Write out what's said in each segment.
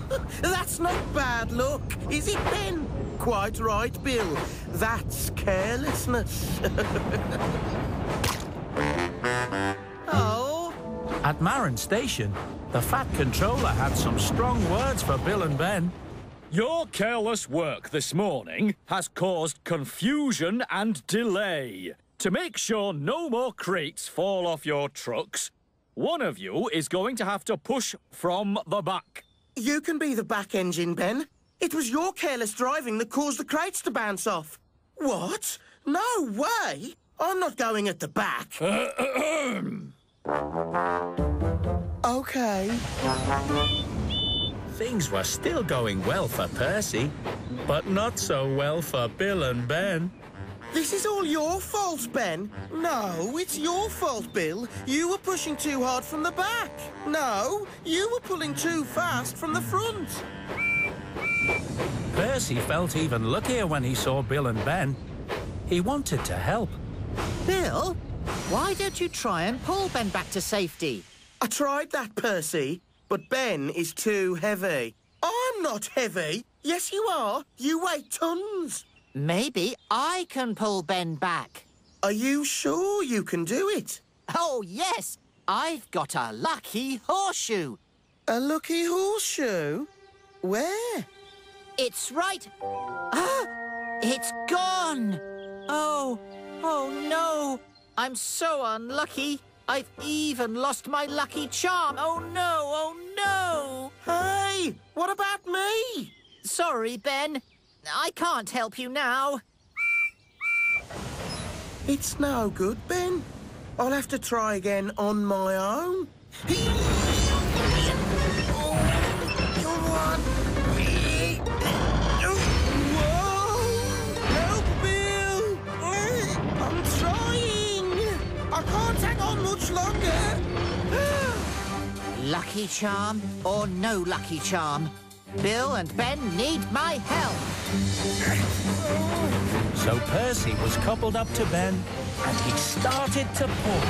That's not bad luck, is it, Ben? Quite right, Bill. That's carelessness. oh. At Maron Station, the Fat Controller had some strong words for Bill and Ben. Your careless work this morning has caused confusion and delay. To make sure no more crates fall off your trucks, one of you is going to have to push from the back. You can be the back engine, Ben. It was your careless driving that caused the crates to bounce off. What? No way! I'm not going at the back. okay. Things were still going well for Percy, but not so well for Bill and Ben. This is all your fault, Ben. No, it's your fault, Bill. You were pushing too hard from the back. No, you were pulling too fast from the front. Percy felt even luckier when he saw Bill and Ben. He wanted to help. Bill, why don't you try and pull Ben back to safety? I tried that, Percy, but Ben is too heavy. I'm not heavy. Yes, you are. You weigh tons. Maybe I can pull Ben back. Are you sure you can do it? Oh, yes. I've got a lucky horseshoe. A lucky horseshoe? Where? It's right... Ah! It's gone! Oh, oh no! I'm so unlucky. I've even lost my lucky charm. Oh no, oh no! Hey, what about me? Sorry, Ben. I can't help you now. It's no good, Ben. I'll have to try again on my own. Whoa! Help, Bill! I'm trying! I can't hang on much longer. Lucky charm or no lucky charm? Bill and Ben need my help. So Percy was coupled up to Ben, and he started to pull.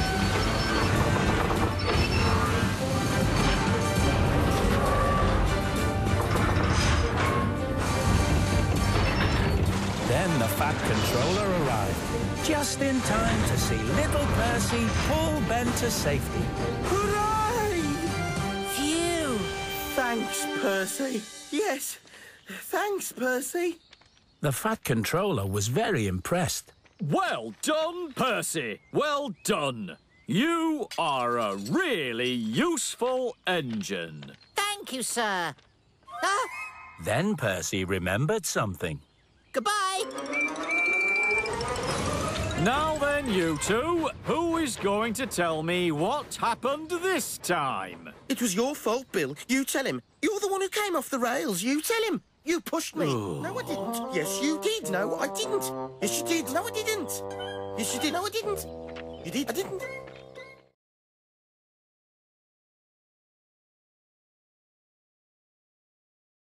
Then the Fat Controller arrived, just in time to see little Percy pull Ben to safety. Hooray! Phew! Thanks, Percy. Yes, thanks, Percy. The Fat Controller was very impressed. Well done, Percy. Well done. You are a really useful engine. Thank you, sir. Ah, Then Percy remembered something. goodbye. Now then, you two, who is going to tell me what happened this time? It was your fault, Bill. You tell him. You're the one who came off the rails. You tell him. You pushed me. No, I didn't. Yes, you did. No, I didn't. Yes, you did. No, I didn't. Yes, you did. No, I didn't. You did. I didn't.